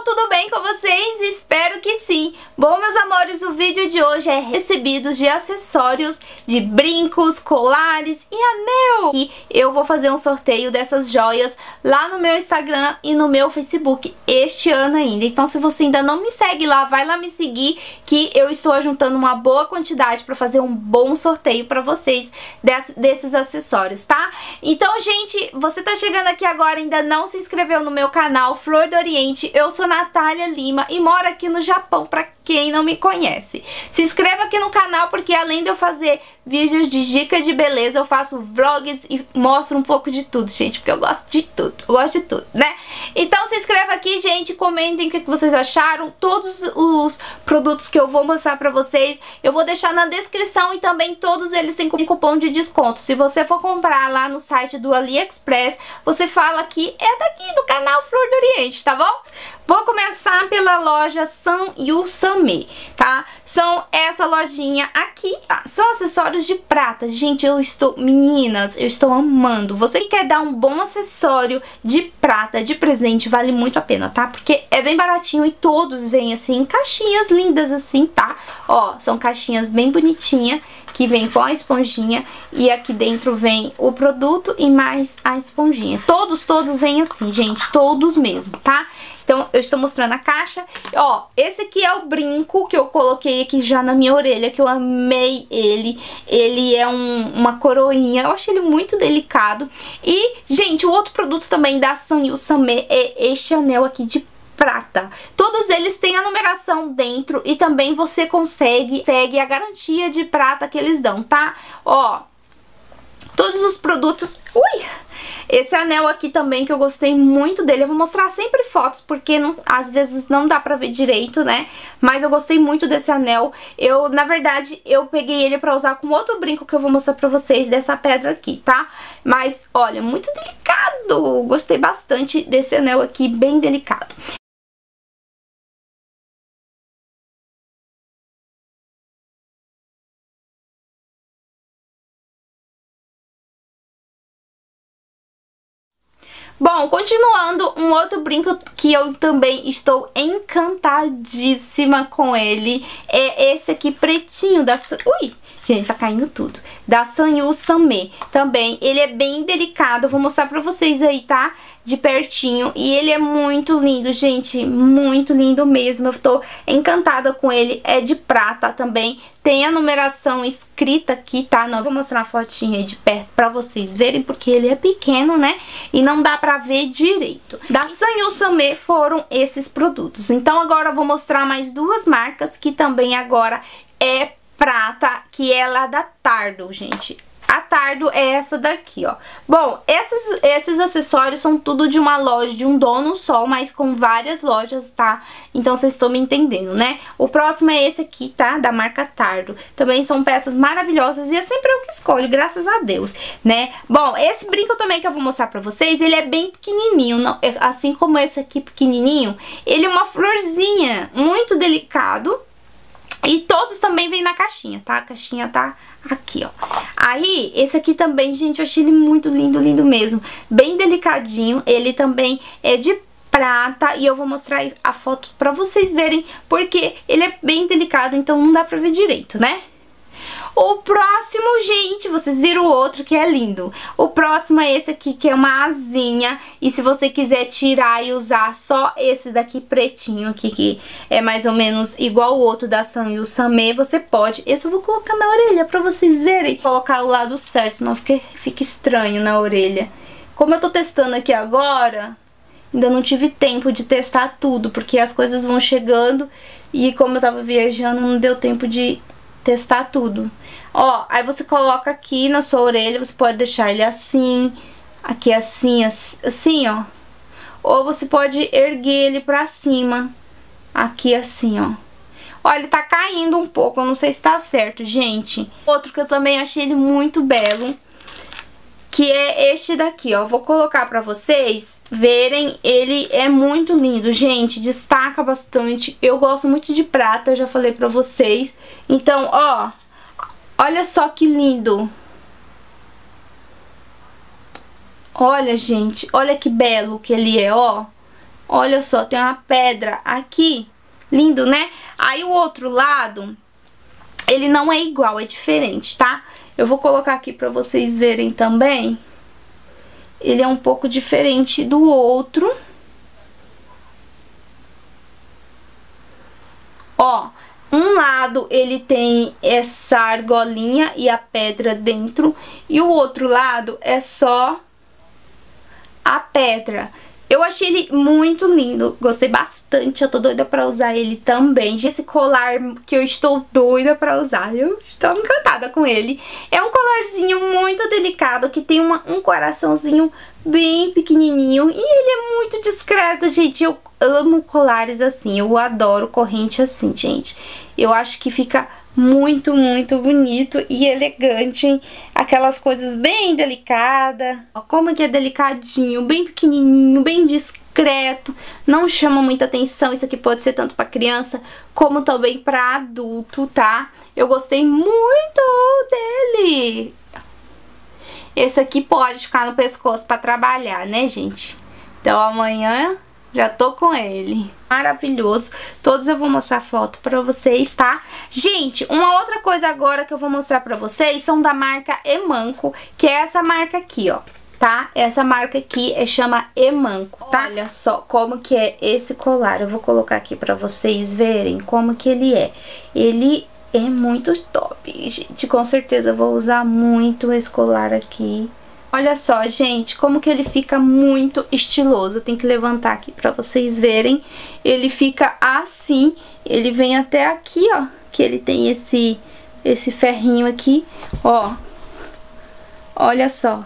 pessoal, tudo bem com vocês? Espero que sim! Bom, meus amores, o vídeo de hoje é recebidos de acessórios, de brincos, colares e anel. E eu vou fazer um sorteio dessas joias lá no meu Instagram e no meu Facebook este ano ainda. Então, se você ainda não me segue lá, vai lá me seguir que eu estou juntando uma boa quantidade para fazer um bom sorteio para vocês desses acessórios, tá? Então, gente, você tá chegando aqui agora e ainda não se inscreveu no meu canal Flor do Oriente, eu sou Natália Lima e moro aqui no Japão, pra quem não me conhece. Se inscreva aqui no canal porque além de eu fazer vídeos de dicas de beleza, eu faço vlogs e mostro um pouco de tudo, gente, porque eu gosto de tudo, eu gosto de tudo, né? Então se inscreva aqui, gente, comentem o que vocês acharam, todos os produtos que eu vou mostrar pra vocês, eu vou deixar na descrição e também todos eles têm cupom de desconto. Se você for comprar lá no site do AliExpress, você fala que é daqui do canal Flor do Oriente, tá bom? Vou começar pela loja San Tá? São essa lojinha aqui, tá? São acessórios de prata. Gente, eu estou... Meninas, eu estou amando. Você que quer dar um bom acessório de prata de presente, vale muito a pena, tá? Porque é bem baratinho e todos vêm, assim, em caixinhas lindas, assim, tá? Ó, são caixinhas bem bonitinhas que vem com a esponjinha e aqui dentro vem o produto e mais a esponjinha. Todos, todos vêm assim, gente, todos mesmo, tá? Então, eu estou mostrando a caixa. Ó, esse aqui é o brinco que eu coloquei aqui já na minha orelha, que eu amei ele. Ele é um, uma coroinha, eu achei ele muito delicado. E, gente, o outro produto também da Sanyu Same é este anel aqui de prata. Todos eles têm a numeração dentro e também você consegue, segue a garantia de prata que eles dão, tá? Ó, todos os produtos... Ui! Esse anel aqui também que eu gostei muito dele, eu vou mostrar sempre fotos porque não, às vezes não dá pra ver direito, né? Mas eu gostei muito desse anel. Eu, na verdade, eu peguei ele pra usar com outro brinco que eu vou mostrar pra vocês dessa pedra aqui, tá? Mas, olha, muito delicado! Gostei bastante desse anel aqui, bem delicado. Bom, continuando, um outro brinco que eu também estou encantadíssima com ele é esse aqui pretinho da... Ui! Gente, tá caindo tudo. Da Sanyu Same. Também, ele é bem delicado. Eu vou mostrar pra vocês aí, tá? De pertinho. E ele é muito lindo, gente. Muito lindo mesmo. Eu tô encantada com ele. É de prata também. Tem a numeração escrita aqui, tá? Não, vou mostrar uma fotinha aí de perto pra vocês verem, porque ele é pequeno, né? E não dá pra ver direito. Da Sanyu Same foram esses produtos. Então agora eu vou mostrar mais duas marcas que também agora é prata, que é lá da Tardo, gente. A Tardo é essa daqui, ó. Bom, esses, esses acessórios são tudo de uma loja, de um dono só, mas com várias lojas, tá? Então vocês estão me entendendo, né? O próximo é esse aqui, tá? Da marca Tardo. Também são peças maravilhosas e é sempre eu que escolho, graças a Deus, né? Bom, esse brinco também que eu vou mostrar pra vocês, ele é bem pequenininho, não, é, assim como esse aqui pequenininho. Ele é uma florzinha, muito delicado, todos também vêm na caixinha, tá? A caixinha tá aqui, ó. Aí, esse aqui também, gente, eu achei ele muito lindo, lindo mesmo. Bem delicadinho. Ele também é de prata e eu vou mostrar a foto pra vocês verem, porque ele é bem delicado, então não dá pra ver direito, né? O próximo, gente, vocês viram o outro que é lindo. O próximo é esse aqui, que é uma asinha. E se você quiser tirar e usar só esse daqui pretinho aqui, que é mais ou menos igual o outro da Sanyu Same, você pode. Esse eu vou colocar na orelha pra vocês verem. Vou colocar o lado certo, senão fica, fica estranho na orelha. Como eu tô testando aqui agora, ainda não tive tempo de testar tudo, porque as coisas vão chegando e como eu tava viajando, não deu tempo de testar tudo. Ó, aí você coloca aqui na sua orelha, você pode deixar ele assim, aqui assim, assim, ó. Ou você pode erguer ele pra cima, aqui assim, ó. Ó, ele tá caindo um pouco, eu não sei se tá certo, gente. Outro que eu também achei ele muito belo, que é este daqui, ó. Vou colocar pra vocês verem, ele é muito lindo, gente, destaca bastante. Eu gosto muito de prata, eu já falei pra vocês. Então, ó, olha só que lindo. Olha, gente, olha que belo que ele é, ó. Olha só, tem uma pedra aqui. Lindo, né? Aí o outro lado, ele não é igual, é diferente, tá? Eu vou colocar aqui pra vocês verem também. Ele é um pouco diferente do outro. Ó, um lado ele tem essa argolinha e a pedra dentro. E o outro lado é só a pedra. Eu achei ele muito lindo, gostei bastante, eu tô doida pra usar ele também. Esse colar que eu estou doida pra usar, eu estou encantada com ele. É um colarzinho muito delicado, que tem uma, um coraçãozinho bem pequenininho e ele é muito discreto, gente. Eu amo colares assim, eu adoro corrente assim, gente. Eu acho que fica muito, muito bonito e elegante? Aquelas coisas bem delicadas. Como que é delicadinho, bem pequenininho, bem discreto. Não chama muita atenção. Isso aqui pode ser tanto para criança como também para adulto, tá? Eu gostei muito dele. Esse aqui pode ficar no pescoço para trabalhar, né, gente? Então amanhã já tô com ele. Maravilhoso. Todos eu vou mostrar foto pra vocês, tá? Gente, uma outra coisa agora que eu vou mostrar pra vocês são da marca Emanco, que é essa marca aqui, ó. Tá? Essa marca aqui é, chama Emanco, tá? Olha só como que é esse colar. Eu vou colocar aqui pra vocês verem como que ele é. Ele é muito top, gente. Com certeza eu vou usar muito esse colar aqui Olha só, gente, como que ele fica muito estiloso. Tenho que levantar aqui pra vocês verem. Ele fica assim, ele vem até aqui, ó, que ele tem esse, esse ferrinho aqui, ó. Olha só,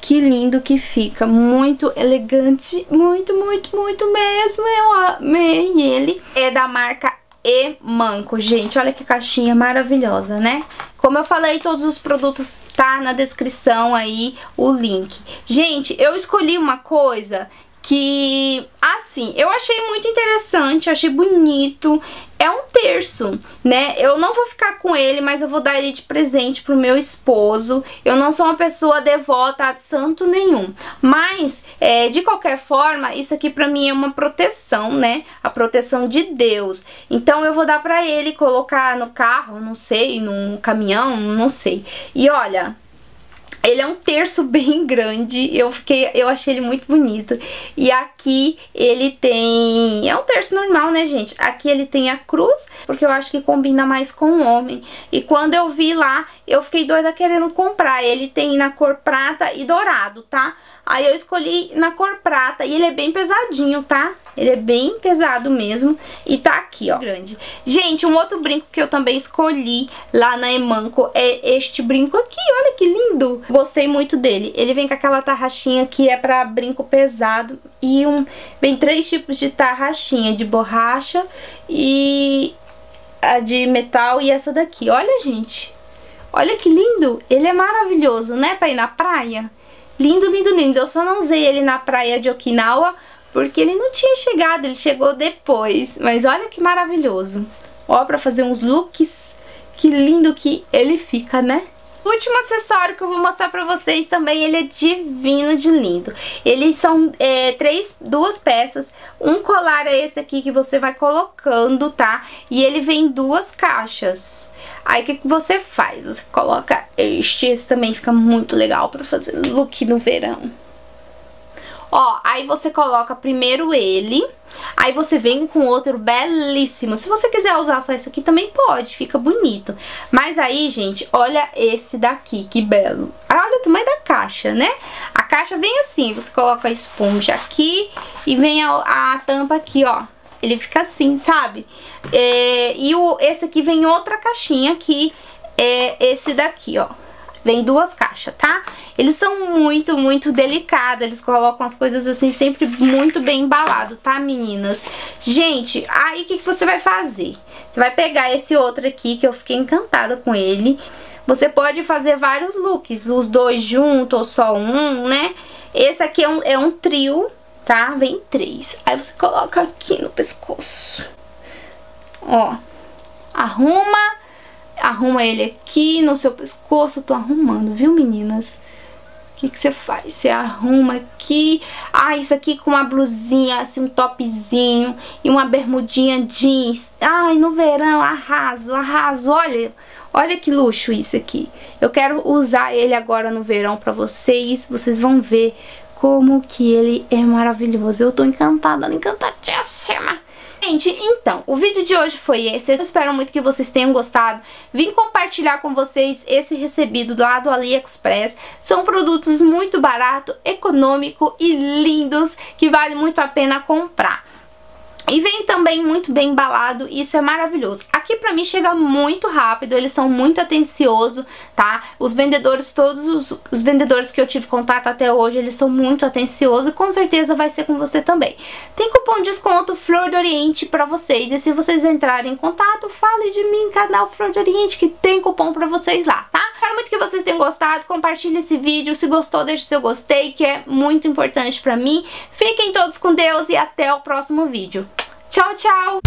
que lindo que fica, muito elegante, muito, muito, muito mesmo. Eu amei ele. É da marca e Manco. Gente, olha que caixinha maravilhosa, né? Como eu falei, todos os produtos tá na descrição aí o link. Gente, eu escolhi uma coisa que, assim, eu achei muito interessante, achei bonito. É um terço, né? Eu não vou ficar com ele, mas eu vou dar ele de presente pro meu esposo. Eu não sou uma pessoa devota a santo nenhum. Mas, é, de qualquer forma, isso aqui pra mim é uma proteção, né? A proteção de Deus. Então eu vou dar pra ele colocar no carro, não sei, num caminhão, não sei. E olha, ele é um terço bem grande, eu fiquei, eu achei ele muito bonito. E aqui ele tem, é um terço normal, né, gente? Aqui ele tem a cruz, porque eu acho que combina mais com o homem. E quando eu vi lá, eu fiquei doida querendo comprar. Ele tem na cor prata e dourado, tá? Aí eu escolhi na cor prata e ele é bem pesadinho, tá? Ele é bem pesado mesmo e tá aqui, ó, grande. Gente, um outro brinco que eu também escolhi lá na Emanco é este brinco aqui, olha que lindo. Gostei muito dele. Ele vem com aquela tarraxinha que é pra brinco pesado e um, vem três tipos de tarraxinha, de borracha e a de metal e essa daqui. Olha, gente, olha que lindo. Ele é maravilhoso, né, pra ir na praia. Lindo, lindo, lindo. Eu só não usei ele na praia de Okinawa porque ele não tinha chegado, ele chegou depois. Mas olha que maravilhoso. Ó, pra fazer uns looks. Que lindo que ele fica, né? Último acessório que eu vou mostrar pra vocês também, ele é divino de lindo. Eles são é, três, duas peças. Um colar é esse aqui que você vai colocando, tá? E ele vem duas caixas. Aí o que, que você faz? Você coloca este, esse também fica muito legal pra fazer look no verão. Ó, aí você coloca primeiro ele, aí você vem com outro belíssimo. Se você quiser usar só esse aqui também pode, fica bonito. Mas aí, gente, olha esse daqui, que belo. Olha o tamanho da caixa, né? A caixa vem assim, você coloca a esponja aqui e vem a, a tampa aqui, ó. Ele fica assim, sabe? É, e o, esse aqui vem outra caixinha que é esse daqui, ó. Vem duas caixas, tá? Eles são muito, muito delicados. Eles colocam as coisas assim sempre muito bem embalado, tá, meninas? Gente, aí o que, que você vai fazer? Você vai pegar esse outro aqui, que eu fiquei encantada com ele. Você pode fazer vários looks, os dois juntos ou só um, né? Esse aqui é um, é um trio, tá? Vem três. Aí você coloca aqui no pescoço. Ó, arruma, arruma ele aqui no seu pescoço. Tô arrumando, viu, meninas? O que, que você faz? Você arruma aqui. Ah, isso aqui com uma blusinha, assim, um topzinho e uma bermudinha jeans. Ai, no verão, arraso, arraso. Olha, olha que luxo isso aqui. Eu quero usar ele agora no verão pra vocês. Vocês vão ver como que ele é maravilhoso. Eu tô encantada, encantadíssima. Gente, então, o vídeo de hoje foi esse. Eu espero muito que vocês tenham gostado. Vim compartilhar com vocês esse recebido lá do AliExpress. São produtos muito barato, econômico e lindos que vale muito a pena comprar. E vem também muito bem embalado, isso é maravilhoso. Aqui pra mim chega muito rápido, eles são muito atenciosos, tá? Os vendedores, todos os, os, vendedores que eu tive contato até hoje, eles são muito atenciosos e com certeza vai ser com você também. Tem cupom de desconto Flor do Oriente pra vocês e se vocês entrarem em contato, fale de mim, canal Flor do Oriente, que tem cupom pra vocês lá, tá? Espero muito que vocês tenham gostado, compartilhe esse vídeo, se gostou deixe seu gostei, que é muito importante pra mim. Fiquem todos com Deus e até o próximo vídeo. Tchau, tchau!